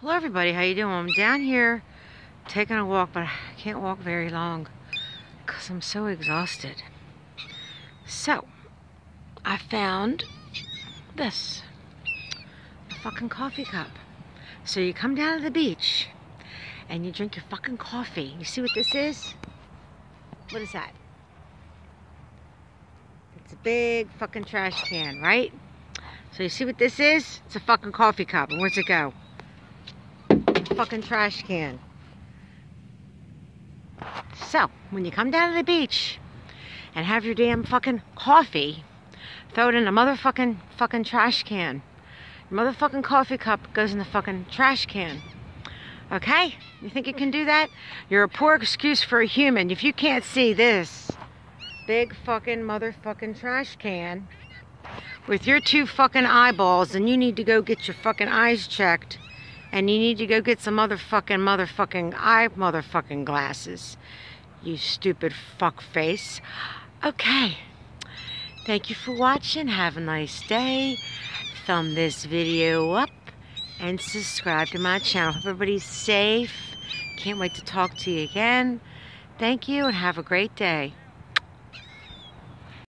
Hello everybody, how you doing? I'm down here taking a walk, but I can't walk very long because I'm so exhausted. So, I found this. A fucking coffee cup. So you come down to the beach and you drink your fucking coffee. You see what this is? What is that? It's a big fucking trash can, right? So you see what this is? It's a fucking coffee cup. And where's it go? Fucking trash can. So, when you come down to the beach and have your damn fucking coffee, throw it in a motherfucking fucking trash can. Your motherfucking coffee cup goes in the fucking trash can. Okay? You think you can do that? You're a poor excuse for a human. If you can't see this big fucking motherfucking trash can with your two fucking eyeballs, then you need to go get your fucking eyes checked and you need to go get some motherfucking motherfucking eye motherfucking glasses. You stupid fuck face. Okay. Thank you for watching. Have a nice day. Thumb this video up and subscribe to my channel. Hope everybody's safe. Can't wait to talk to you again. Thank you and have a great day.